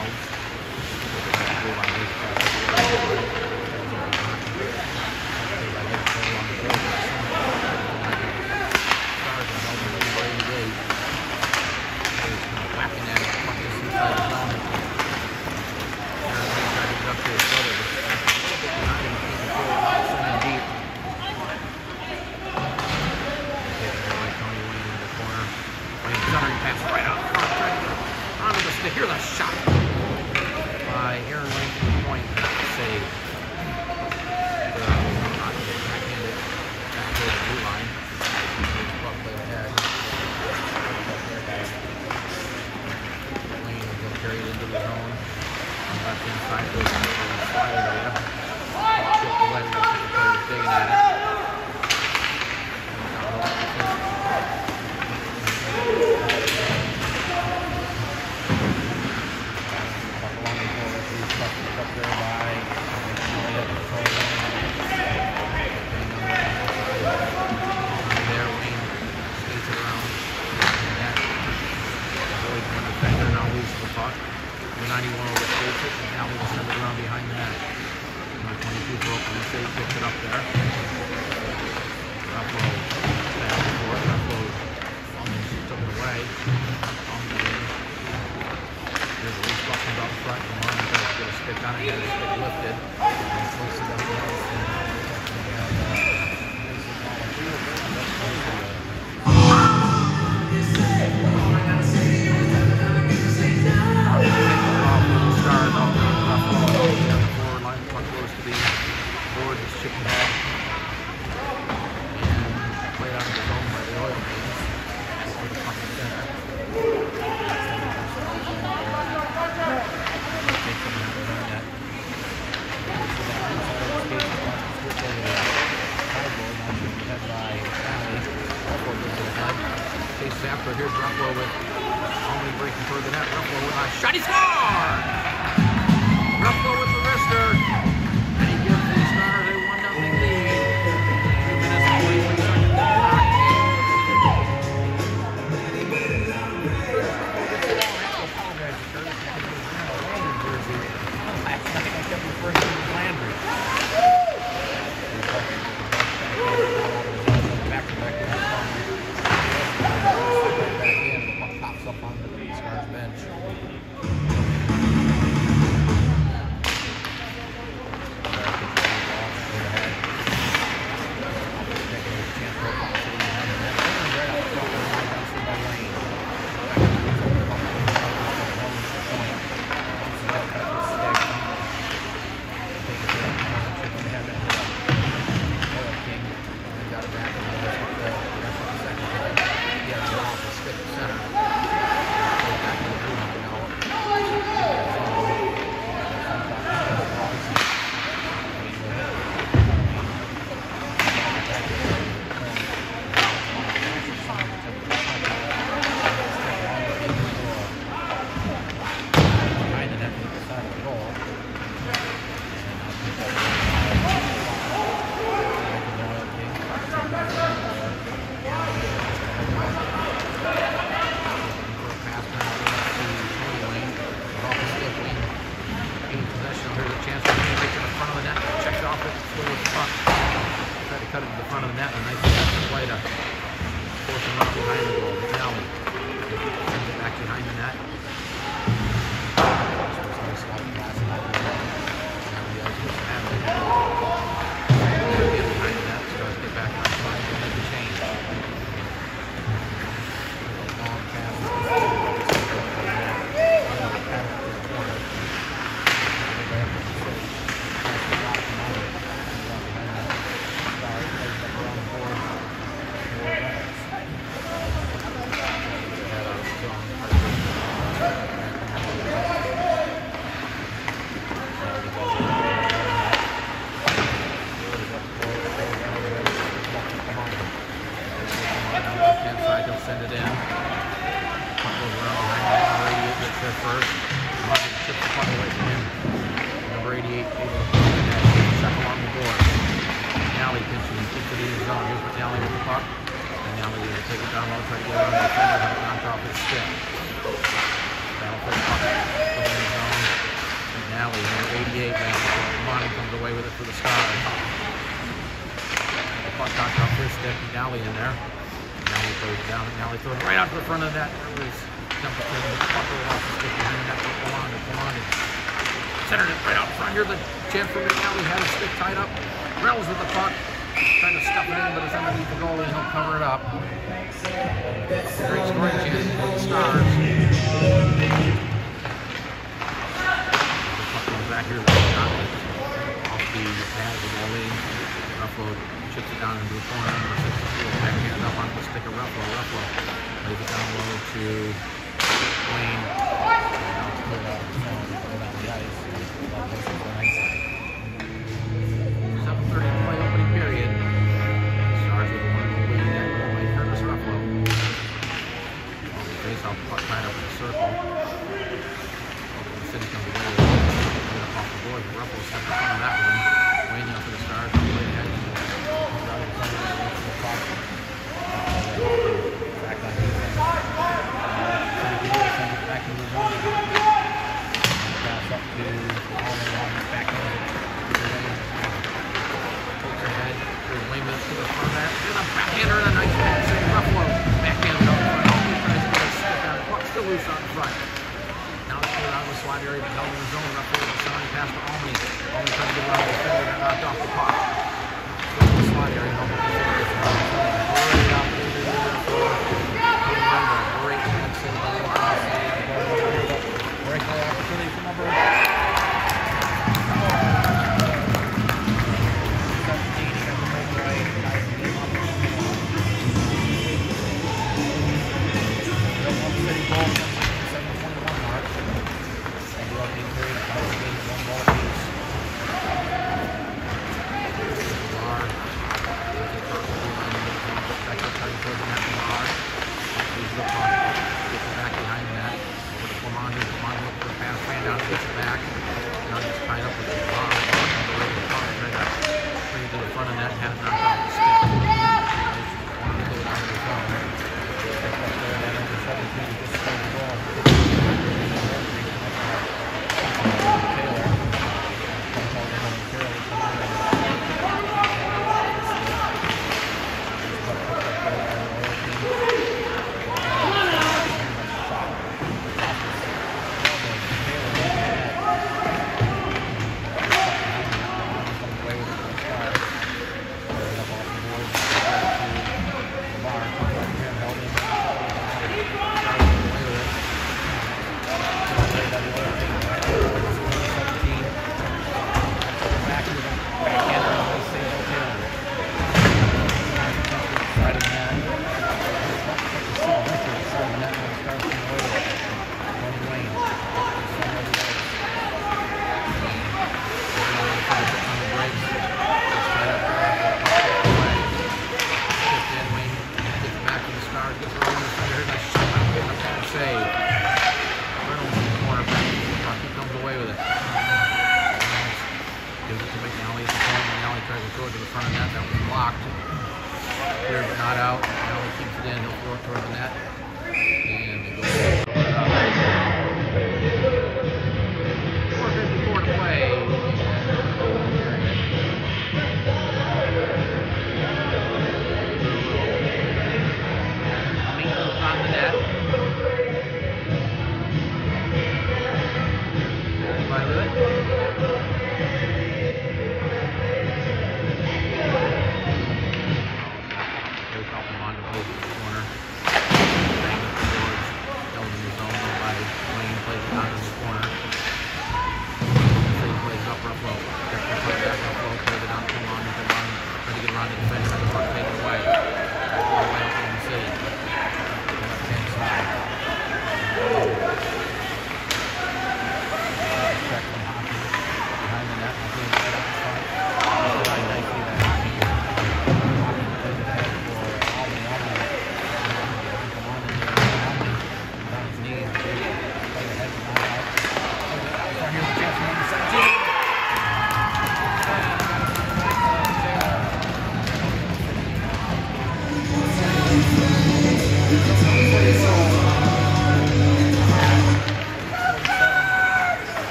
Whacking to get a stick it, lifted. Floats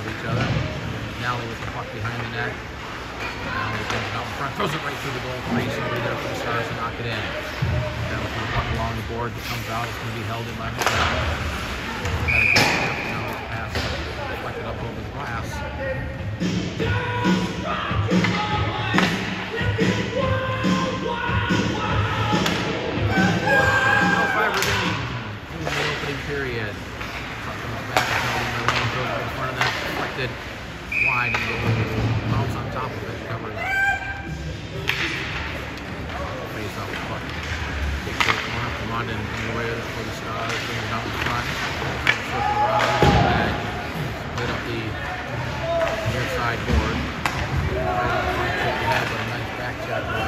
with each other. Nally with the puck behind the net. Nally comes out in front, throws it right through the goal crease, over there for the Stars to knock it in. Now with the puck along the board that comes out, it's going to be held in by McCown. Got a good pass, up over the glass. lifted wide and going bounce on top of it, covering face out the puck. The corner from for the stars, bring it out in front, flip it around, back, split up the near side board. Right up front, take the head, but a nice back jab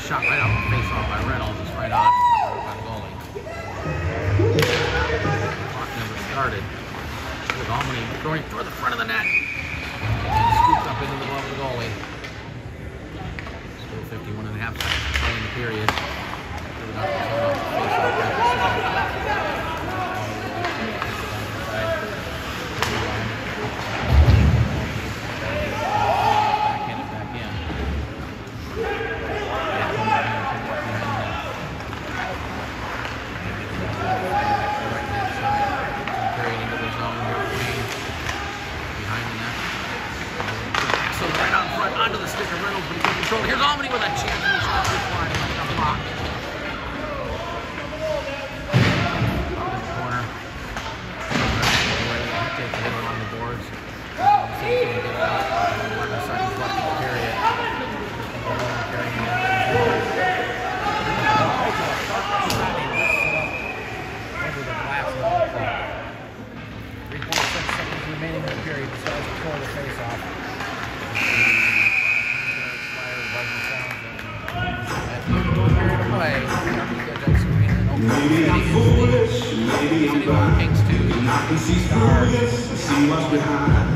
shot right off the face off by Reynolds. It's right off on Pangoli. Clock never started. With Almany throwing toward the front of the net. And scooped up into the glove of the goalie. Still 51 and a half seconds in the period. control. Here's Almany with a chance. Maybe I'm foolish, maybe I'm blind. And I can see stars, I see what's behind.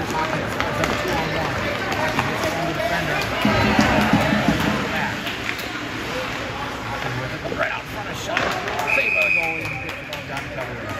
Right out front of shot. Save by the goalie. Down cover.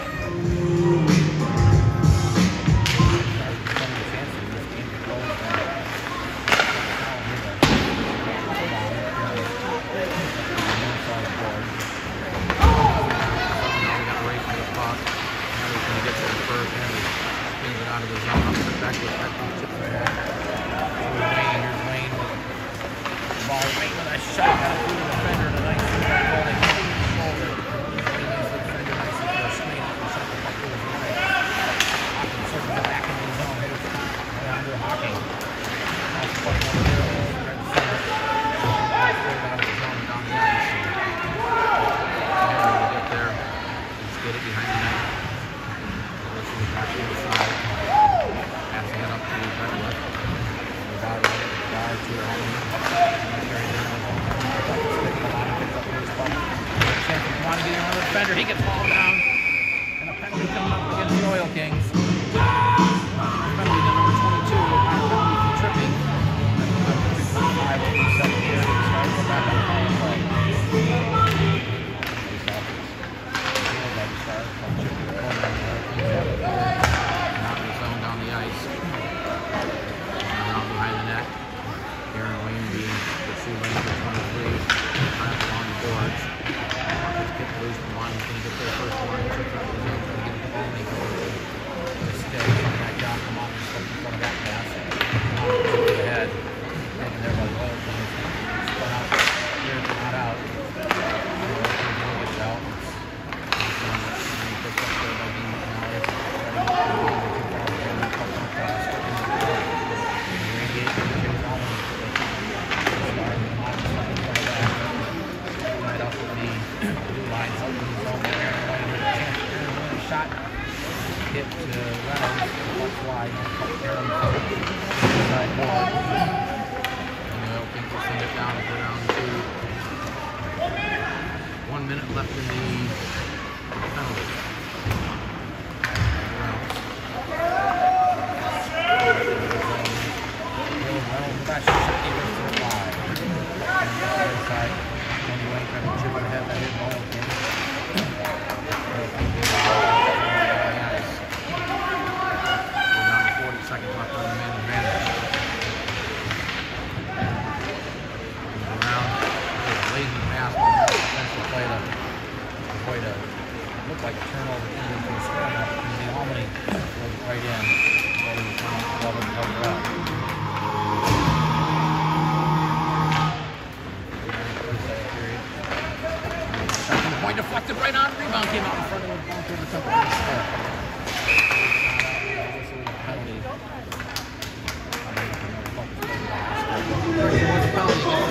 he deflected right on. Rebound came out in front of him. Bumped over the penalty.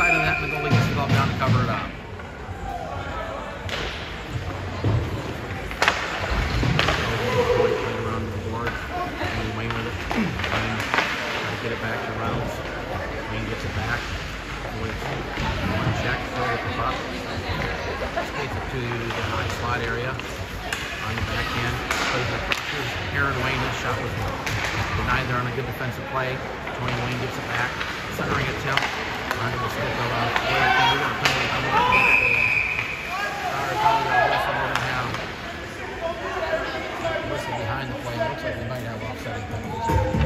side of that and the goalie gets the glove down to cover it up. Wayne gets it back with it to the slot area on the. Plays it. Aaron Wayne, shot denied there on a good defensive play. Tony Wayne gets it back. Centering attempt. I'm going to still go out behind the play. Looks like they might have offsetting penalties.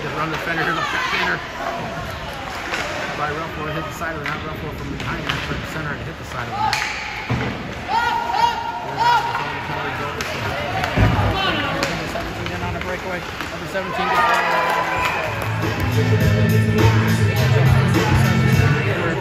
Just run the fender to the backhander. By Rephlo hit the side of the net. Rephlo from behind that tried to center and hit the side of the net. Number 17 on a breakaway.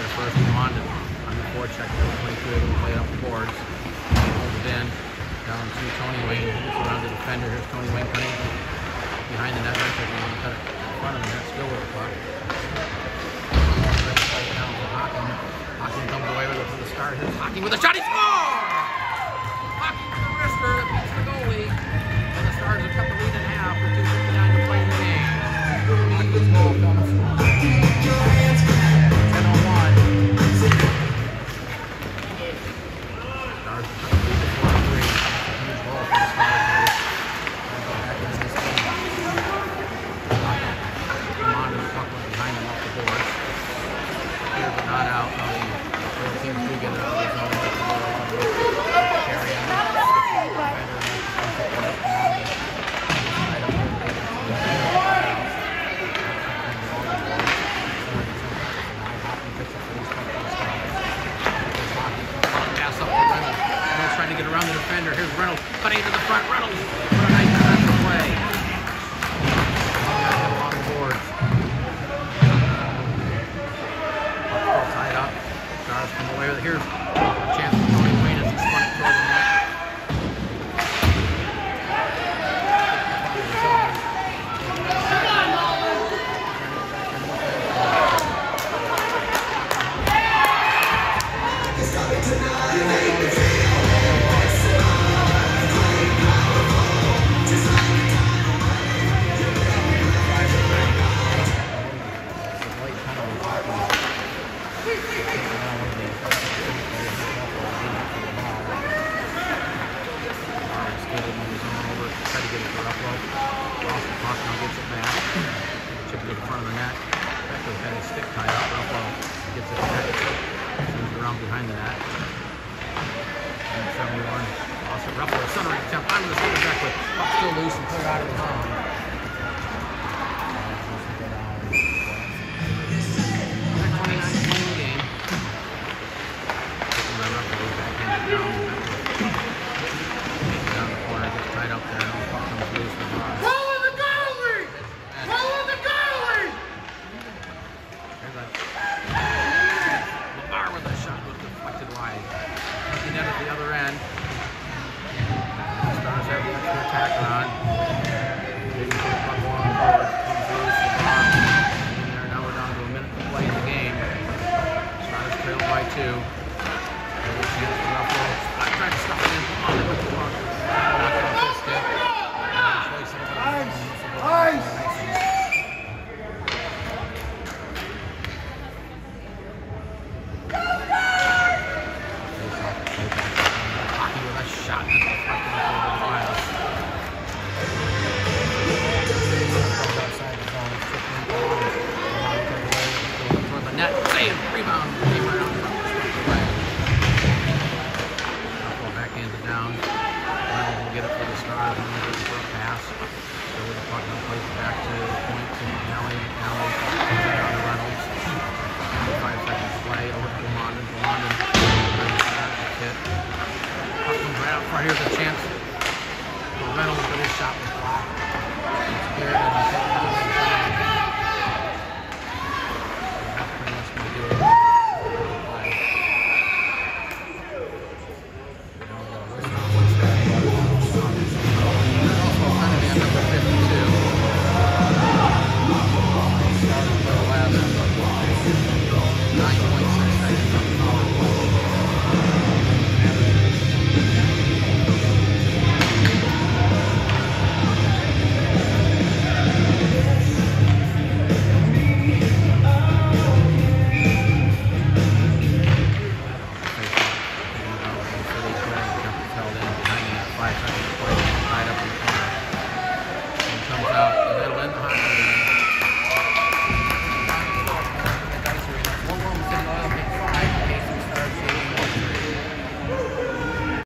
their first one on the four check they were through able to play up the boards. They it in. Down to Tony Wayne. Just around the defender. Here's Tony Wayne cutting behind the net. Right there. He's cut it in front of the net. Still with the puck. Hocking comes away with it from the start. Here's Hocking with a shot. He's